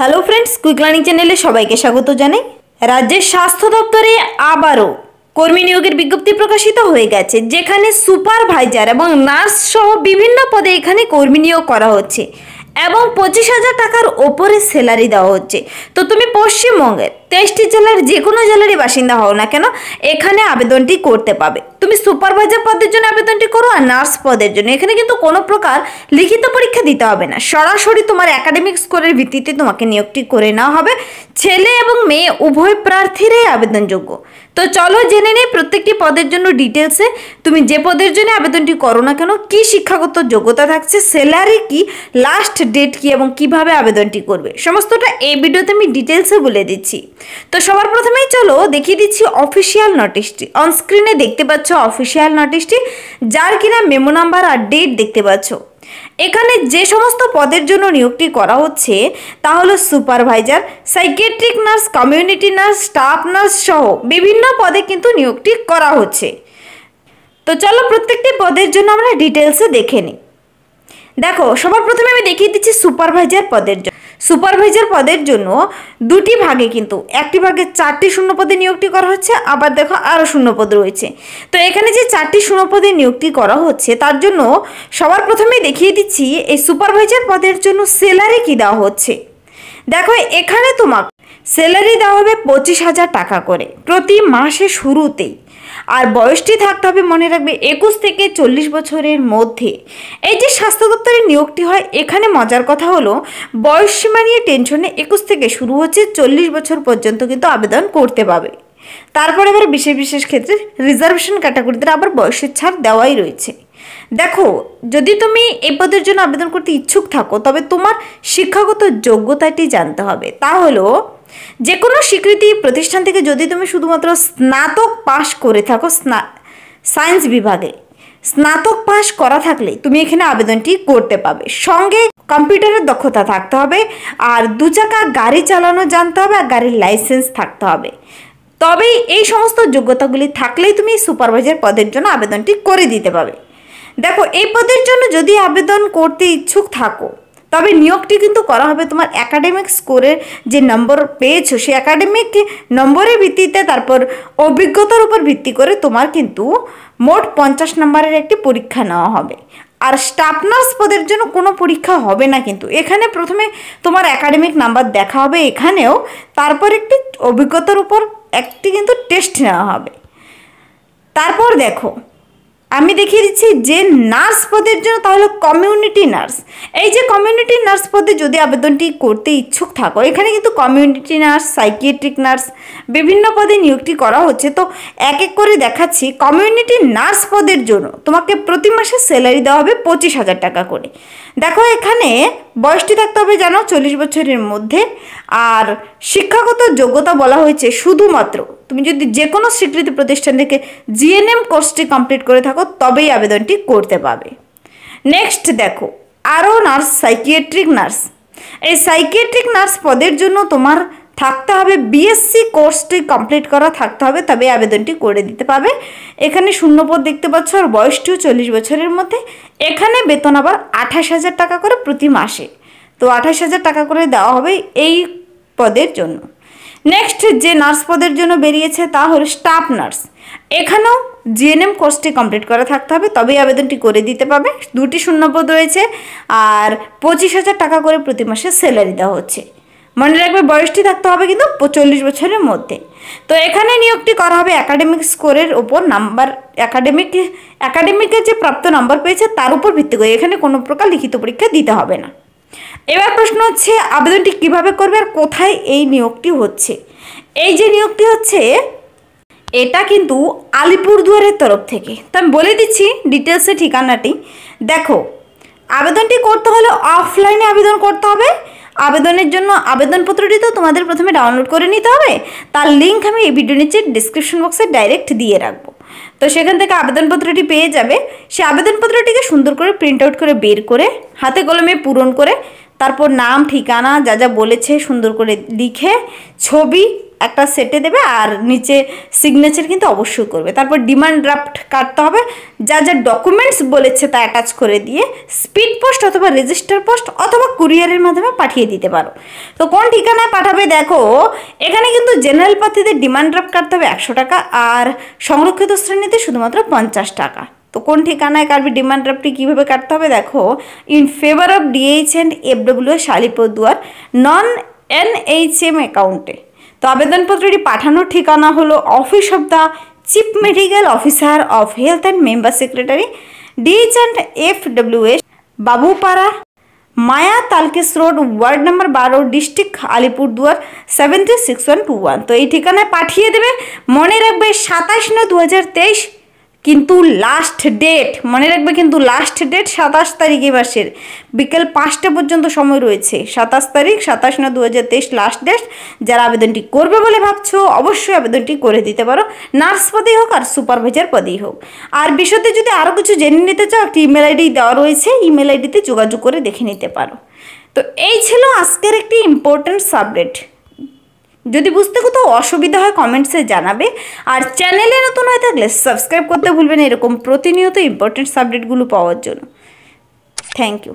Hello friends quick learning চ্যানেলে সবাইকে স্বাগত জানাই। রাজ্যের স্বাস্থ্য দপ্তরে আবারও কর্মী নিয়োগের বিজ্ঞপ্তি প্রকাশিত হয়ে গেছে, যেখানে সুপারভাইজার এবং নার্স সহ বিভিন্ন পদে এখানে কর্মী নিয়োগ করা হচ্ছে এবং পঁচিশ হাজার টাকার ওপরে স্যালারি দেওয়া হচ্ছে। তো তুমি পশ্চিমবঙ্গের তেইশটি জেলার যে কোনো জেলারই বাসিন্দা হও না কেন, এখানে আবেদনটি করতে পাবে। তুমি সুপারভাইজার পদের জন্য আবেদনটি করো আর নার্স পদের জন্য। এখানে কিন্তু কোনো প্রকার লিখিত পরীক্ষা দিতে হবে না। সরাসরি তোমার একাডেমিক স্কোরের ভিত্তিতে তোমাকে নিয়োগটি করে নেওয়া হবে। ছেলে এবং মেয়ে উভয় প্রার্থীরাই আবেদনযোগ্য। তো চলো জেনে নেই প্রত্যেকটি পদের জন্য ডিটেলসে তুমি যে পদের জন্য আবেদনটি করো না কেন, কি শিক্ষাগত যোগ্যতা থাকছে স্যালারি কি লাস্ট ডেট কি এবং কীভাবে আবেদনটি করবে। সমস্তটা এই ভিডিওতে আমি ডিটেলসে বলে দিচ্ছি। তো সবার প্রথমেই চলো দেখিয়ে দিচ্ছি অফিসিয়াল নোটিশটি অনস্ক্রিনে দেখতে পাচ্ছ অফিসিয়াল নোটিশটি যার কিনা মেমো নাম্বার আর ডেট দেখতে পাচ্ছ। এখানে যে সমস্ত পদের জন্য নিয়োগটি করা হচ্ছে, তা হলো supervisor psychiatric nurse community nurse staff nurse সহ বিভিন্ন পদে কিন্তু নিয়োগটি করা হচ্ছে। তো চলো প্রত্যেকটি পদের জন্য আমরা ডিটেলসে দেখে নিই। দেখো, সবার প্রথমে আমি দেখিয়ে দিচ্ছি সুপারভাইজার পদের জন্য। সুপারভাইজার পদের জন্য দুটি ভাগে কিন্তু, একটি ভাগে চারটি শূন্যপদে নিয়োগটি করা হচ্ছে, আবার দেখো আরও শূন্যপদ রয়েছে। তো এখানে যে চারটি শূন্য পদে নিয়োগটি করা হচ্ছে, তার জন্য সবার প্রথমে দেখিয়ে দিচ্ছি, এই সুপারভাইজার পদের জন্য স্যালারি কী দেওয়া হচ্ছে। দেখো এখানে তোমার স্যালারি দেওয়া হবে পঁচিশ হাজার টাকা করে প্রতি মাসে শুরুতেই। আর বয়সটি থাকতে হবে মনে রাখবে একুশ থেকে চল্লিশ বছরের মধ্যে। এই যে স্বাস্থ্য দপ্তরের নিয়োগটি হয়, এখানে মজার কথা হলো বয়স সীমা নিয়ে টেনশনে একুশ থেকে শুরু হচ্ছে চল্লিশ বছর পর্যন্ত কিন্তু আবেদন করতে পাবে। তারপরে এবার বিশেষ বিশেষ ক্ষেত্রে রিজার্ভেশন ক্যাটাগরিতে আবার বয়সের ছাড় দেওয়াই রয়েছে। দেখো, যদি তুমি এই পদের জন্য আবেদন করতে ইচ্ছুক থাকো, তবে তোমার শিক্ষাগত যোগ্যতাটি জানতে হবে। তা হলো যে কোনো স্বীকৃতি প্রতিষ্ঠান থেকে যদি তুমি শুধুমাত্র স্নাতক পাশ করে থাকো, স্না, সায়েন্স বিভাগে, স্নাতক পাশ করা থাকলে তুমি এখানে আবেদনটি করতে পাবে। সঙ্গে কম্পিউটারের দক্ষতা থাকতে হবে, আর দু চাকা গাড়ি চালানো জানতে হবে, আর গাড়ির লাইসেন্স থাকতে হবে। তবে এই সমস্ত যোগ্যতাগুলি থাকলেই তুমি সুপারভাইজার পদের জন্য আবেদনটি করে দিতে পাবে। দেখো, এই পদের জন্য যদি আবেদন করতে ইচ্ছুক থাকো তবে নিয়োগটি কিন্তু করা হবে তোমার একাডেমিক স্কোরের যে নম্বর পেয়েছ, সেই একাডেমিক নম্বরের ভিত্তিতে তারপর অভিজ্ঞতার উপর ভিত্তি করে তোমার কিন্তু মোট পঞ্চাশ নম্বরের একটি পরীক্ষা নেওয়া হবে। আর স্টাফ নার্স পদের জন্য কোনো পরীক্ষা হবে না কিন্তু। এখানে প্রথমে তোমার একাডেমিক নাম্বার দেখা হবে এখানেও, তারপর একটি অভিজ্ঞতার উপর একটি কিন্তু টেস্ট নেওয়া হবে। তারপর দেখো আমি দেখিয়ে দিচ্ছি যে নার্স পদের জন্য তাহলে কমিউনিটি নার্স। এই যে কমিউনিটি নার্স পদে যদি আবেদনটি করতে ইচ্ছুক থাকো, এখানে কিন্তু কমিউনিটি নার্স, সাইকিয়াট্রিক নার্স বিভিন্ন পদে নিয়োগটি করা হচ্ছে। তো এক এক করে দেখাচ্ছি, কমিউনিটি নার্স পদের জন্য তোমাকে প্রতি মাসে স্যালারি দেওয়া হবে পঁচিশ হাজার টাকা করে। দেখো এখানে বয়সটি থাকতে হবে জানো, চল্লিশ বছরের মধ্যে। আর শিক্ষাগত যোগ্যতা বলা হয়েছে শুধুমাত্র তুমি যদি যে কোনো স্বীকৃতি প্রতিষ্ঠান থেকে জিএনএম কোর্সটি কমপ্লিট করে থাকো, তবেই আবেদনটি করতে পাবে। নেক্সট দেখো, আরও নার্স সাইকিয়াট্রিক নার্স এই সাইকিয়াট্রিক নার্স পদের জন্য তোমার থাকতে হবে বিএসসি কোর্সটি কমপ্লিট করা থাকতে হবে তবে আবেদনটি করে দিতে পাবে। এখানে শূন্যপদ দেখতে পাচ্ছ, আর বয়সটিও চল্লিশ বছরের মধ্যে। এখানে বেতন আবার আঠাশ হাজার টাকা করে প্রতি মাসে। তো আঠাশ হাজার টাকা করে দেওয়া হবে এই পদের জন্য। নেক্সট যে নার্স পদের জন্য বেরিয়েছে তা হলো স্টাফ নার্স এখানেও জিএনএম কোর্সটি কমপ্লিট করা থাকতে হবে, তবেই আবেদনটি করে দিতে পাবে। দুটি শূন্যপদ রয়েছে, আর পঁচিশ হাজার টাকা করে প্রতি মাসে স্যালারি দেওয়া হচ্ছে। মনে রাখবে বয়সটি থাকতে হবে কিন্তু চল্লিশ বছরের মধ্যে। তো এখানে নিয়োগটি করা হবে একাডেমিক স্কোরের ওপর নাম্বার একাডেমিক একাডেমিকের যে প্রাপ্ত নাম্বার পেয়েছে তার উপর ভিত্তি করে। এখানে কোনো প্রকার লিখিত পরীক্ষা দিতে হবে না। এবার প্রশ্ন হচ্ছে, আবেদনটি কীভাবে করবে আর কোথায় এই নিয়োগটি হচ্ছে? এই যে নিয়োগটি হচ্ছে, এটা কিন্তু আলিপুরদুয়ারের তরফ থেকে। তো আমি বলে দিচ্ছি ডিটেলসে ঠিকানাটি। দেখো, আবেদনটি করতে হলে অফলাইনে আবেদন করতে হবে। আবেদনের জন্য আবেদনপত্রটি তো তোমাদের প্রথমে ডাউনলোড করে নিতে হবে। তার লিঙ্ক আমি এই ভিডিও নিচে ডিসক্রিপশন বক্সে ডাইরেক্ট দিয়ে রাখব। তো সেখান থেকে আবেদনপত্রটি পেয়ে যাবে। সে আবেদনপত্রটিকে সুন্দর করে প্রিন্ট আউট করে বের করে হাতে কলমে পূরণ করে, তারপর নাম, ঠিকানা, যা যা বলেছে সুন্দর করে লিখে ছবি একটা সেটে দেবে আর নিচে সিগনেচার কিন্তু অবশ্যই করবে। তারপর ডিমান্ড ড্রাফট কাটতে হবে। যা যা ডকুমেন্টস বলেছে তা অ্যাটাচ করে দিয়ে স্পিড পোস্ট অথবা রেজিস্টার পোস্ট অথবা কুরিয়ারের মাধ্যমে পাঠিয়ে দিতে পারো। তো কোন ঠিকানায় পাঠাবে দেখো, এখানে কিন্তু জেনারেল পাতিদের ডিমান্ড ড্রাফট কাটতে হবে একশো টাকা আর সংরক্ষিত শ্রেণীতে শুধুমাত্র পঞ্চাশ টাকা। তো কোন ঠিকানায় কাটবে ডিমান্ড ড্রাফটটি কীভাবে কাটতে হবে দেখো in favour of DH and FW Alipurduar non NHM অ্যাকাউন্টে তো আবেদনপত্রটি পাঠানোর ঠিকানা হলো office of the chief medical officer of health and member secretary DH and F WS Babupara Maya Talkesh road ward number বারো district Alipurduar seven three six one two one তো এই ঠিকানায় পাঠিয়ে দেবে। মনে রাখবে সাতাশ নয় দু হাজার তেইশ কিন্তু লাস্ট ডেট মনে রাখবে কিন্তু লাস্ট ডেট সাতাশ তারিখ এ মাসের। বিকেল পাঁচটা পর্যন্ত সময় রয়েছে। সাতাশ তারিখ, সাতাশ নয় দু হাজার তেইশ লাস্ট ডেট যারা আবেদনটি করবে বলে ভাবছ, অবশ্যই আবেদনটি করে দিতে পারো। নার্স পদেই হোক আর সুপারভাইজার পদেই হোক। আর বিষয়তে যদি আরও কিছু জেনে নিতে চাও, একটি ইমেল আইডি দেওয়া রয়েছে। ইমেল আইডিতে যোগাযোগ করে দেখে নিতে পারো। তো এই ছিল আজকের একটি ইম্পর্ট্যান্ট সাবজেক্ট যদি বুঝতে কোথাও অসুবিধা হয় কমেন্টসে জানাবে। আর চ্যানেলে নতুন হয়ে থাকলে সাবস্ক্রাইব করতে ভুলবেন এরকম প্রতিনিয়ত ইম্পর্টেন্ট সাবজেক্টগুলো পাওয়ার জন্য। Thank you